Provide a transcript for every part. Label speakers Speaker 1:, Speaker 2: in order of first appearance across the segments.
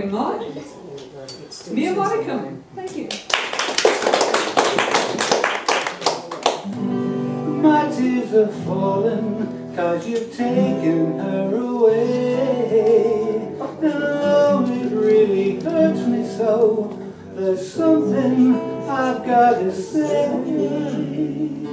Speaker 1: going on? Mere Modicum, thank you.
Speaker 2: My tears are falling, cause you've taken her away. No, it really hurts me so. There's something I've got to say.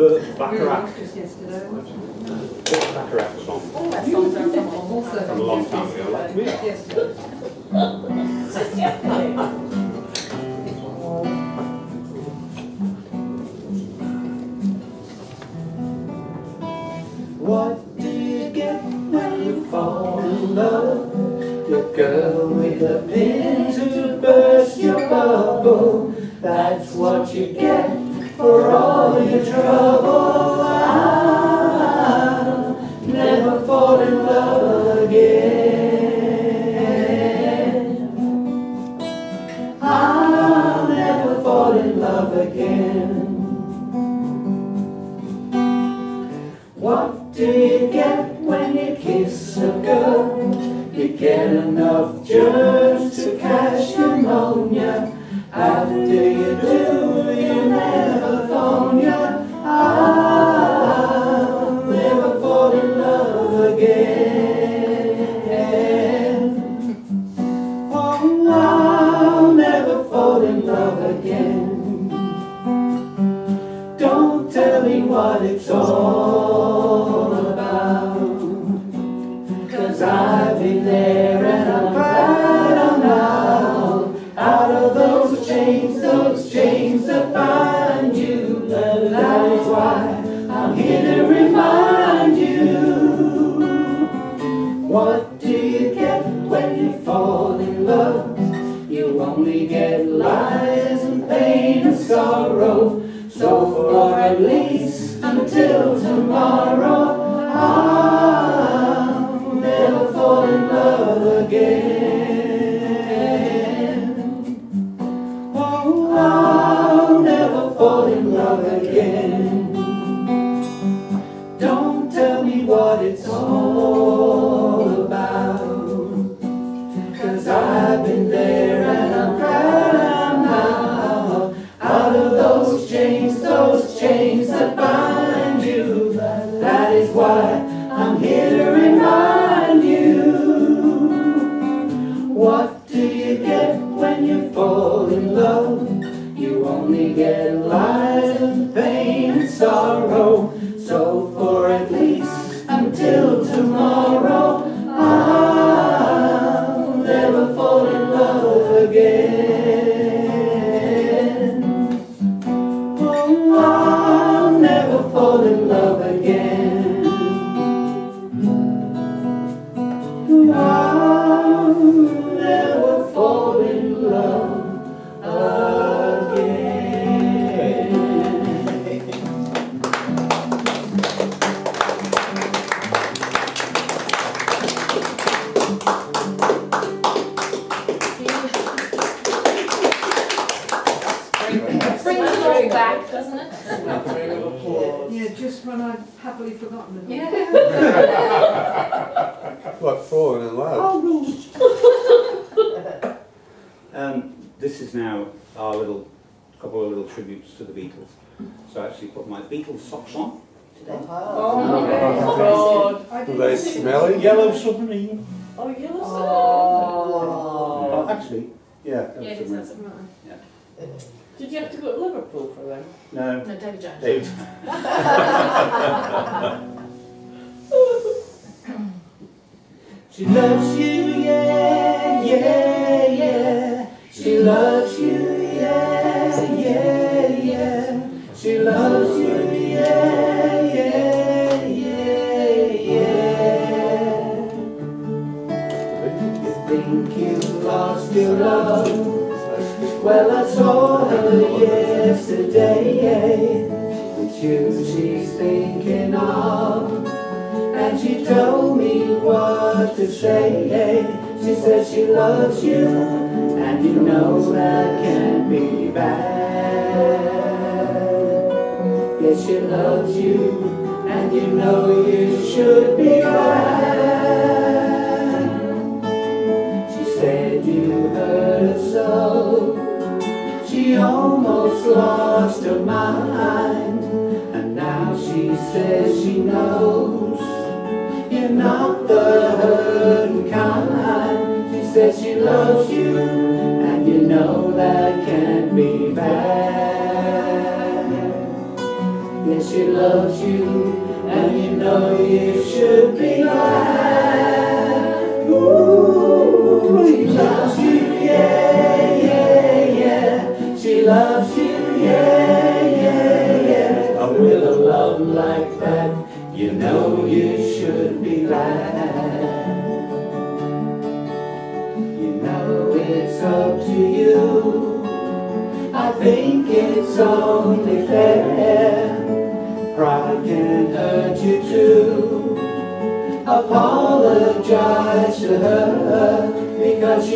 Speaker 3: Burt Bacharach. Burt Bacharach song.
Speaker 4: All songs are from
Speaker 3: a long time ago. Like.
Speaker 2: What do you get when you fall in love? Your girl with a pin do you do? love. You only get lies and pain and sorrow. So for
Speaker 1: our forgotten about it.
Speaker 4: Yeah.
Speaker 5: What, falling in love?
Speaker 3: Um, this is now our little couple of little tributes to the Beatles. So I actually put my Beatles socks on today.
Speaker 4: Oh my god.
Speaker 1: I
Speaker 5: Are they
Speaker 1: think-
Speaker 5: smelly?
Speaker 3: Yellow submarine.
Speaker 4: Oh, you're so.
Speaker 3: Oh, actually, yeah. that
Speaker 4: Yeah,
Speaker 3: was
Speaker 4: it
Speaker 3: submarine.
Speaker 4: does.
Speaker 6: Did you have to go to Liverpool for them?
Speaker 3: No,
Speaker 4: No, David Jones.
Speaker 3: David.
Speaker 2: She loves you, yeah, yeah, yeah. She loves you, yeah, yeah, yeah. She loves you, told me what to say. She said she loves you, and you know that can't be bad. Yes, she loves you, and you know you should be glad. She said you hurt her so. She almost lost her mind, and now she says she knows not the hurting kind. She says she loves you, and you know that can't be bad. Yes, she loves you, and you know you should be glad.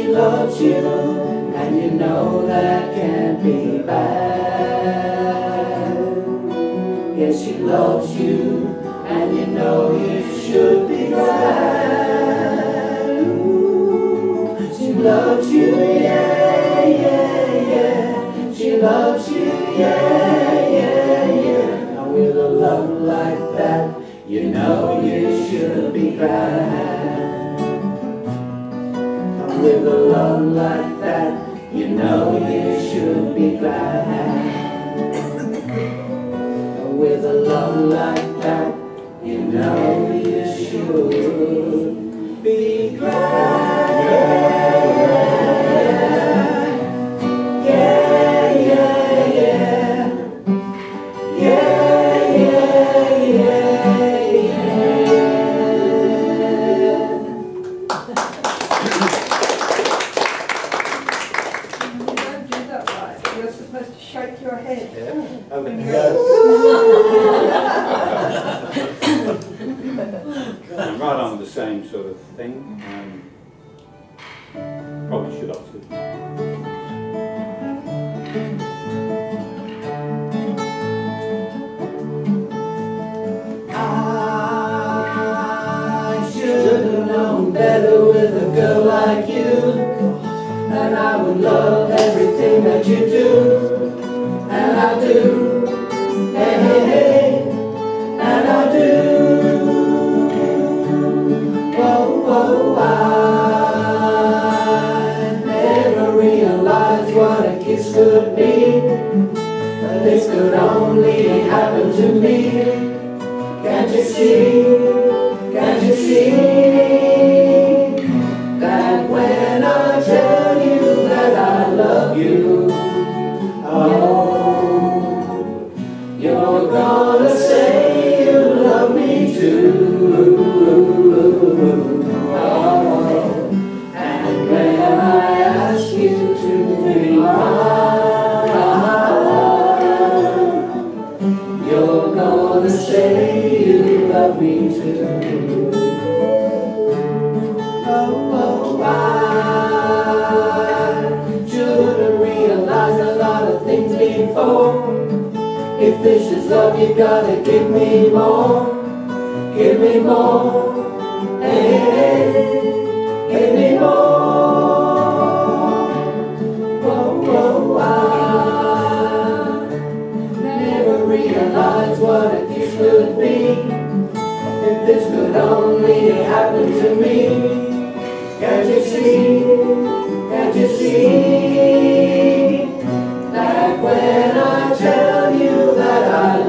Speaker 2: She loves you, and you know that can't be bad. Yes, she loves you, and you know you should be glad. Ooh, She loves you, yeah, yeah, yeah. She loves you, yeah, yeah, yeah. And with a love like that, you know you should be glad. Be glad. I do. Hey, hey, hey. And I do. I never realized what a kiss could be. This could only happen to me. Can't you see? gotta give me more, give me more, hey, hey, give me more. Oh, whoa, I never realized what it could be. If this could only happen to me, can't you see, can't you see? Like when I tell you that I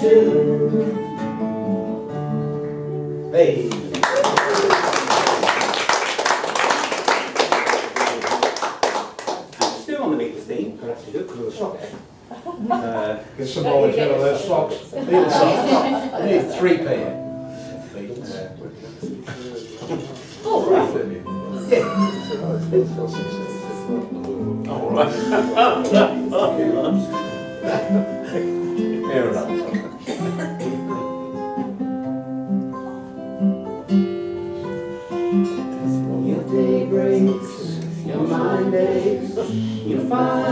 Speaker 2: 22. Hey.
Speaker 3: Still on the Beatles theme. Perhaps you look Uh,
Speaker 5: Get some more out of those socks. Socks. I need three pair.
Speaker 4: Yeah.
Speaker 5: All right. Fair enough.
Speaker 2: find.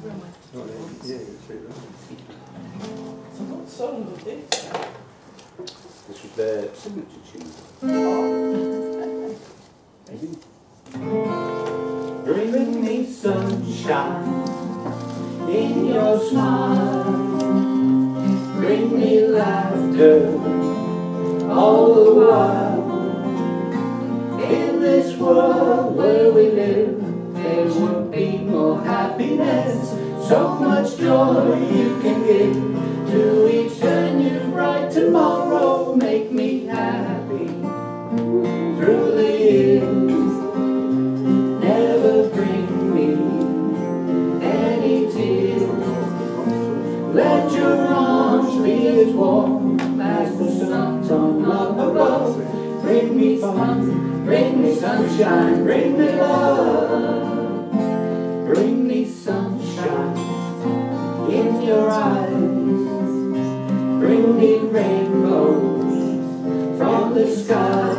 Speaker 2: No,
Speaker 6: they,
Speaker 4: yeah,
Speaker 6: that's right, right. This
Speaker 3: is their signature tune.
Speaker 2: Bring me sunshine in your smile. Bring me laughter all the while. In this world where we live. Joy you can give to each new bright tomorrow. Make me happy through the years. Never bring me any tears. Let your arms be as warm as the sun on up above. Bring me fun, bring me sunshine, bring me love. Rainbows from the skies.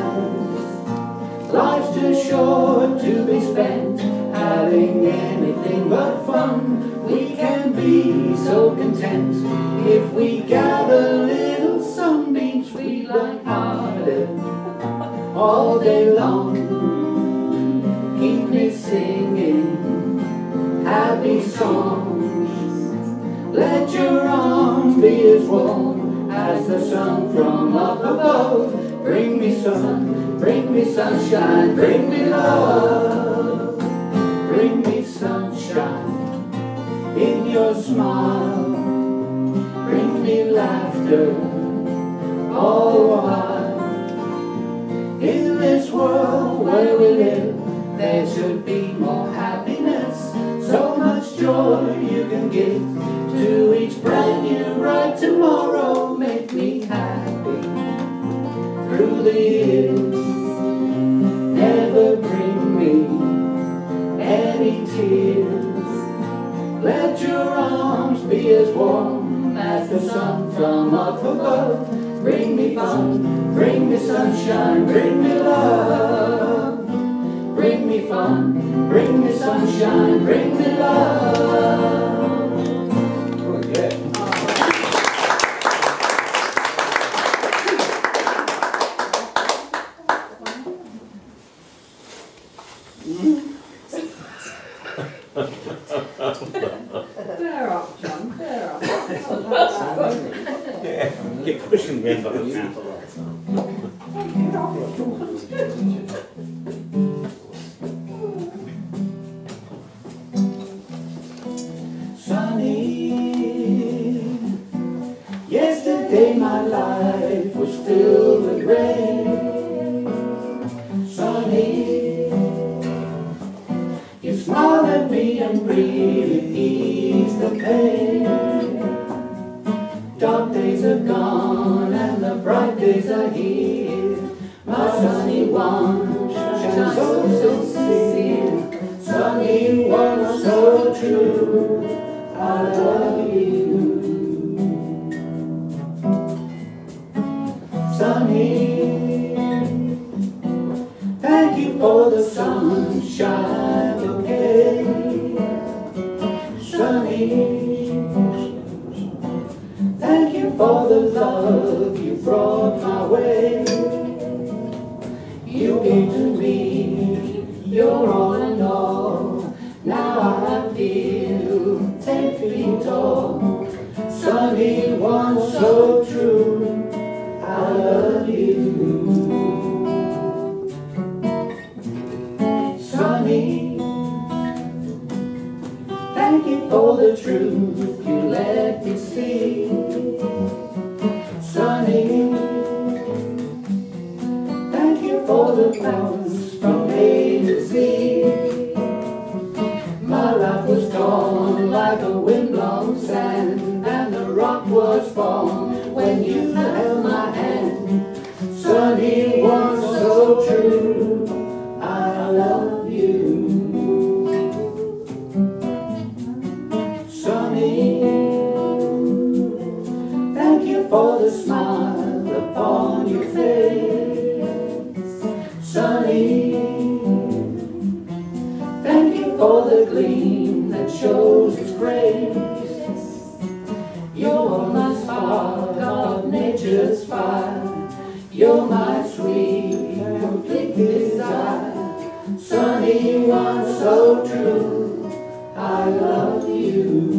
Speaker 2: Life's too short to be spent having anything but fun. We can be so content if we gather little sunbeams we light-hearted all day long. Keep me singing happy songs. Let your arms be as warm as the sun from up above. Bring me sun, bring me sunshine, bring me love. Bring me sunshine in your smile. Bring me laughter oh, all the while. In this world where we live, there should be more happiness. So much joy you can give to each brand new bright tomorrow. Through the years. Never bring me any tears. Let your arms be as warm as the sun from up above. Bring me fun, bring me sunshine, bring me love. Bring me fun, bring me sunshine, bring me love.
Speaker 3: Keep pushing me envelope now.
Speaker 2: Sunny. Sunny, thank you for the sunshine bouquet. Sunny, thank you for the love you brought my way. You gave to me your. Now Feel ten feet tall. Sunny one so true. I love you. Sunny, thank you for the truth you let me see. Sunny, thank you for the balance the gleam that shows its grace. You're my spark of nature's fire. You're my sweet, complete desire. Sunny one so true, I love you.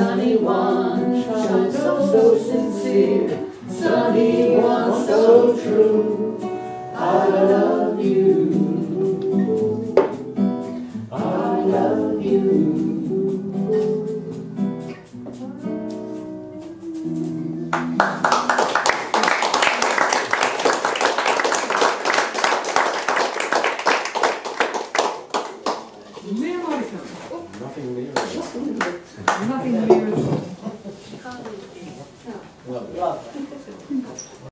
Speaker 2: Sunny one, so, so sincere, sunny one, so true. I love you.